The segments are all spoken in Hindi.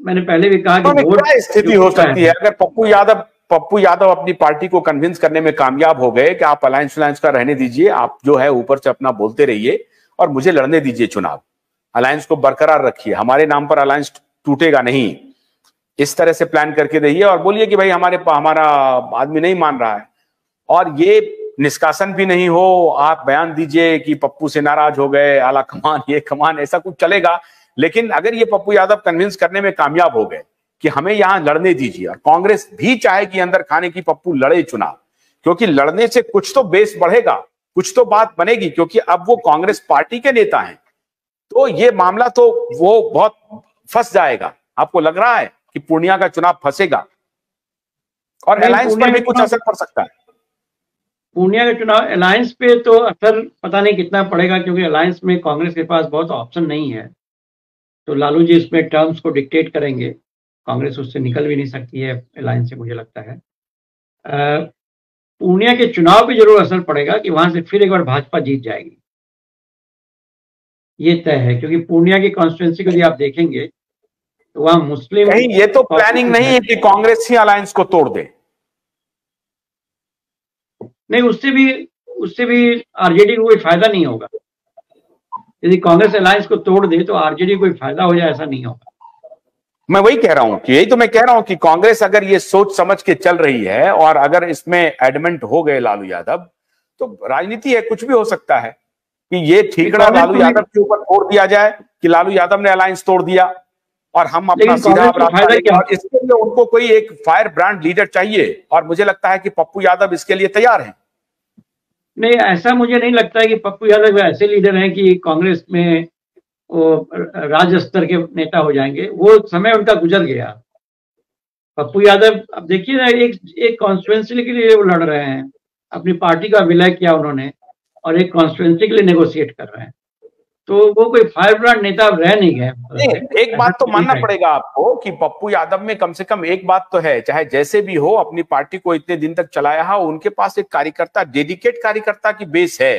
मैंने पहले भी कहा कि वोट स्थिति हो सकती है। अगर पप्पू यादव पप्पू यादव अपनी पार्टी को कन्विंस करने में कामयाब हो गए कि आप अलायंस अलायंस का रहने दीजिए आप जो है ऊपर से अपना बोलते रहिए और मुझे लड़ने दीजिए चुनाव। अलायंस को बरकरार रखिए। हमारे नाम पर अलायंस टूटेगा नहीं। इस तरह से प्लान करके रहिए और बोलिए कि भाई हमारे हमारा आदमी नहीं मान रहा है। और ये निष्कासन भी नहीं हो। आप बयान दीजिए कि पप्पू से नाराज़ हो गए आला कमान ये कमान ऐसा कुछ चलेगा। लेकिन अगर ये पप्पू यादव कन्विंस करने में कामयाब हो गए कि हमें यहाँ लड़ने दीजिए और कांग्रेस भी चाहे कि अंदर खाने की पप्पू लड़े चुनाव क्योंकि लड़ने से कुछ तो बेस बढ़ेगा कुछ तो बात बनेगी क्योंकि अब वो कांग्रेस पार्टी के नेता हैं। तो ये मामला तो वो बहुत फंस जाएगा। आपको लग रहा है कि पूर्णिया का चुनाव फंसेगा? और अलायंस पर भी कुछ असर पड़ सकता है। पूर्णिया का चुनाव अलायंस पे तो असर पता नहीं कितना पड़ेगा क्योंकि अलायंस में कांग्रेस के पास बहुत ऑप्शन नहीं है। तो लालू जी इसमें टर्म्स को डिक्टेट करेंगे। कांग्रेस उससे निकल भी नहीं सकती है अलायंस से मुझे लगता है। पूर्णिया के चुनाव पे ज़रूर असर पड़ेगा कि वहाँ से फिर एक बार भाजपा जीत जाएगी। ये तय है क्योंकि पूर्णिया की कॉन्स्टिट्युएंसी को यदि आप देखेंगे तो वहाँ मुस्लिम नहीं ये तो प्लानिंग नहीं है कि कांग्रेस ही अलायंस को तोड़ दे। नहीं उससे भी उससे भी आरजेडी को कोई फ़ायदा नहीं होगा। यदि कांग्रेस अलायंस को तोड़ दे तो आरजेडी कोई फ़ायदा हो जाए ऐसा नहीं होगा मैं वही कह रहा हूँ कि यही तो मैं कह रहा हूँ कि कांग्रेस अगर ये सोच समझ के चल रही है और अगर इसमें एडमेंट हो गए लालू यादव तो राजनीति है कुछ भी हो सकता है कि ये ठीकड़ा लालू यादव के ऊपर तोड़ दिया जाए कि लालू यादव ने अलायंस तोड़ दिया और हम अपना सीधा और इसके लिए उनको कोई एक फायर ब्रांड लीडर चाहिए और मुझे लगता है कि पप्पू यादव इसके लिए तैयार हैं। नहीं, ऐसा मुझे नहीं लगता है कि पप्पू यादव ऐसे लीडर हैं कि कांग्रेस में वो राज्य स्तर के नेता हो जाएँगे। वो समय उनका गुजर गया। पप्पू यादव, अब देखिए ना, एक एक कॉन्स्टिट्युएंसी के लिए वो लड़ रहे हैं। अपनी पार्टी का विलय किया उन्होंने और एक कॉन्स्टिट्युएंसी के लिए नेगोशिएट कर रहे हैं। तो वो कोई फायर ब्रांड नेता रह नहीं गए एक बात तो मानना पड़ेगा आपको कि पप्पू यादव में कम से कम एक बात तो है चाहे जैसे भी हो अपनी पार्टी को इतने दिन तक चलाया है उनके पास एक कार्यकर्ता डेडिकेट कार्यकर्ता की बेस है।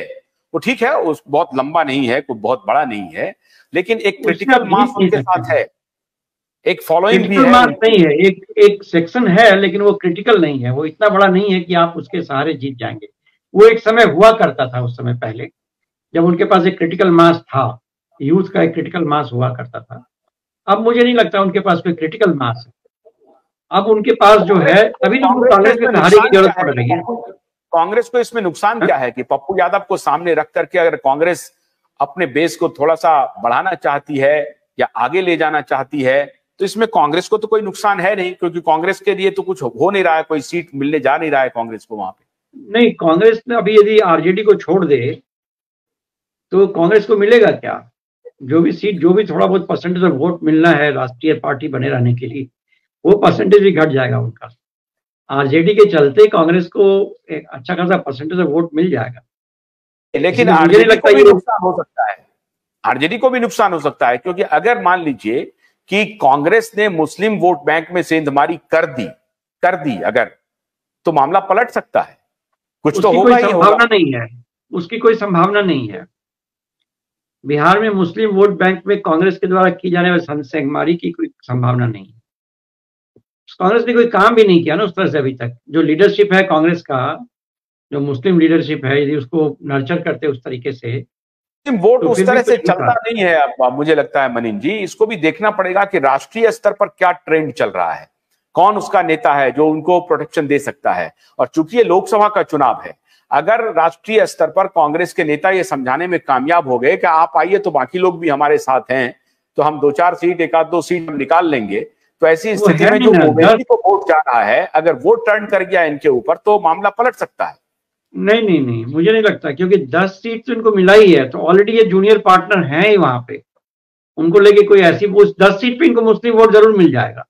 वो ठीक है उस बहुत लंबा नहीं है कोई बहुत बड़ा नहीं है लेकिन एक क्रिटिकल मास उनके साथ है। एक फॉलोइंग भी है। नहीं है एक एक सेक्शन है लेकिन वो क्रिटिकल नहीं है। वो इतना बड़ा नहीं है कि आप उसके सहारे जीत जाएँगे। वो एक समय हुआ करता था उस समय पहले। जब उनके पास एक क्रिटिकल मास था यूथ का एक क्रिटिकल मास हुआ करता था अब मुझे नहीं लगता उनके पास कोई क्रिटिकल मास है। अब उनके पास जो है अभी तो कांग्रेस के सहारे की ज़रूरत पड़ रही है। कांग्रेस को इसमें नुकसान क्या है कि पप्पू यादव को सामने रख करके अगर कांग्रेस अपने बेस को थोड़ा सा बढ़ाना चाहती है या आगे ले जाना चाहती है तो इसमें कांग्रेस को तो कोई नुकसान है नहीं क्योंकि कांग्रेस के लिए तो कुछ हो नहीं रहा है कोई सीट मिलने जा नहीं रहा है कांग्रेस को वहाँ पे। नहीं कांग्रेस ने अभी यदि आरजेडी को छोड़ दे तो कांग्रेस को मिलेगा क्या? जो भी सीट जो भी थोड़ा बहुत परसेंटेज ऑफ़ वोट मिलना है राष्ट्रीय पार्टी बने रहने के लिए वो परसेंटेज भी घट जाएगा उनका। आरजेडी के चलते कांग्रेस को एक अच्छा खासा परसेंटेज ऑफ़ वोट मिल जाएगा। लेकिन आरजेडी लगता है नुकसान हो सकता है। आरजेडी को भी नुकसान हो सकता है क्योंकि अगर मान लीजिए कि कांग्रेस ने मुस्लिम वोट बैंक में सेंधमारी कर दी कर दी अगर तो मामला पलट सकता है। कुछ तो होगा ही संभावना नहीं है। उसकी कोई संभावना नहीं है। बिहार में मुस्लिम वोट बैंक में कांग्रेस के द्वारा की जाने वाली सेंगमारी की कोई संभावना नहीं है। कांग्रेस ने कोई काम भी नहीं किया ना उस तरह से अभी तक। जो लीडरशिप है कांग्रेस का जो मुस्लिम लीडरशिप है यदि उसको नर्चर करते उस तरीके से वोट तो उस तरह से चलता नहीं है। अब मुझे लगता है मनीन जी। इसको भी देखना पड़ेगा कि राष्ट्रीय स्तर पर क्या ट्रेंड चल रहा है। कौन उसका नेता है जो उनको प्रोटेक्शन दे सकता है? और चूँकि ये लोकसभा का चुनाव है अगर राष्ट्रीय स्तर पर कांग्रेस के नेता ये समझाने में कामयाब हो गए कि आप आइए तो बाकी लोग भी हमारे साथ हैं तो हम दो चार सीट एक आध दो सीट हम निकाल लेंगे तो ऐसी स्थिति में जो मोदी को वोट जा रहा है अगर वो टर्न कर गया इनके ऊपर तो मामला पलट सकता है। नहीं नहीं नहीं मुझे नहीं लगता क्योंकि दस सीट तो इनको मिला ही है तो ऑलरेडी ये जूनियर पार्टनर है ही वहाँ पे। उनको लेके कोई ऐसी दस सीट पे इनको मुस्लिम वोट ज़रूर मिल जाएगा।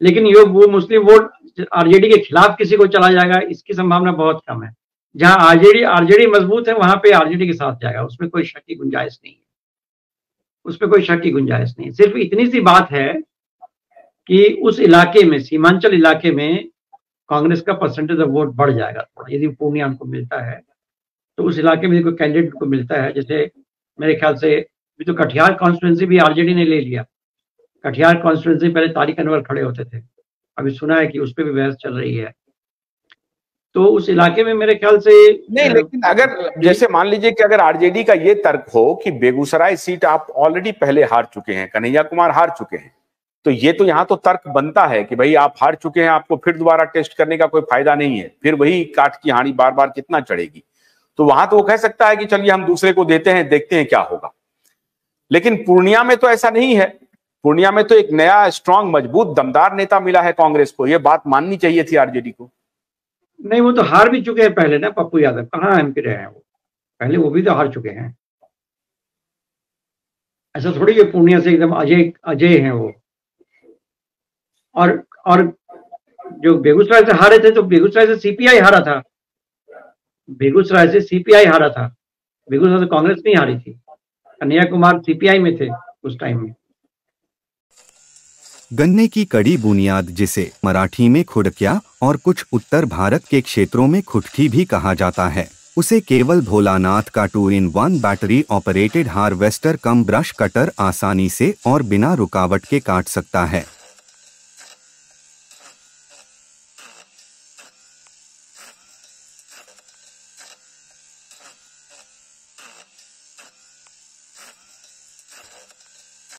लेकिन ये वो मुस्लिम वोट आरजेडी के खिलाफ किसी को चला जाएगा, इसकी संभावना बहुत कम है। जहाँ आरजेडी आरजेडी मज़बूत है, वहाँ पे आरजेडी के साथ जाएगा। उसमें कोई शक की गुंजाइश नहीं है। उसमें कोई शक की गुंजाइश नहीं सिर्फ़ इतनी सी बात है कि उस इलाके में, सीमांचल इलाके में कांग्रेस का परसेंटेज ऑफ़ वोट बढ़ जाएगा थोड़ा। यदि पूर्णिया उनको मिलता है तो उस इलाके में कोई कैंडिडेट को मिलता है। जैसे मेरे ख्याल से, अभी तो कटिहार कॉन्स्टिट्युएंसी भी आरजेडी ने ले लिया। कटिहार कॉन्स्टिट्यूंसी पहले तारिक अनवर खड़े होते थे। अभी सुना है कि उस पर भी बहस चल रही है। तो उस इलाके में मेरे ख्याल से, नहीं, लेकिन अगर जैसे मान लीजिए कि अगर आरजेडी का ये तर्क हो कि बेगूसराय सीट आप ऑलरेडी पहले हार चुके हैं, कन्हैया कुमार हार चुके हैं तो ये तो यहाँ तो तर्क बनता है कि भाई आप हार चुके हैं, आपको फिर दोबारा टेस्ट करने का कोई फ़ायदा नहीं है, फिर वही काट की हानि बार बार कितना चढ़ेगी। तो वहाँ तो वो कह सकता है कि चलिए हम दूसरे को देते हैं, देखते हैं क्या होगा। लेकिन पूर्णिया में तो ऐसा नहीं है। पूर्णिया में तो एक नया स्ट्रांग मज़बूत, दमदार नेता मिला है कांग्रेस को। यह बात माननी चाहिए थी आरजेडी को। नहीं, वो तो हार भी चुके हैं पहले ना, पप्पू यादव। कहाँ एमपी रहे हैं वो? पहले वो भी तो हार चुके हैं। ऐसा थोड़ी है पूर्णिया से एकदम अजय अजय हैं वो। और और जो बेगूसराय से हारे थे तो बेगूसराय से सीपीआई हारा था। बेगूसराय से सीपीआई हारा था। बेगूसराय से कांग्रेस नहीं हारी थी। कन्हैया कुमार सीपीआई में थे उस टाइम में। गन्ने की कड़ी बुनियाद जिसे मराठी में खुडकिया और कुछ उत्तर भारत के क्षेत्रों में खुटकी भी कहा जाता है, उसे केवल भोलानाथ का two in one battery operated harvester, cum brush cutter आसानी से और बिना रुकावट के काट सकता है।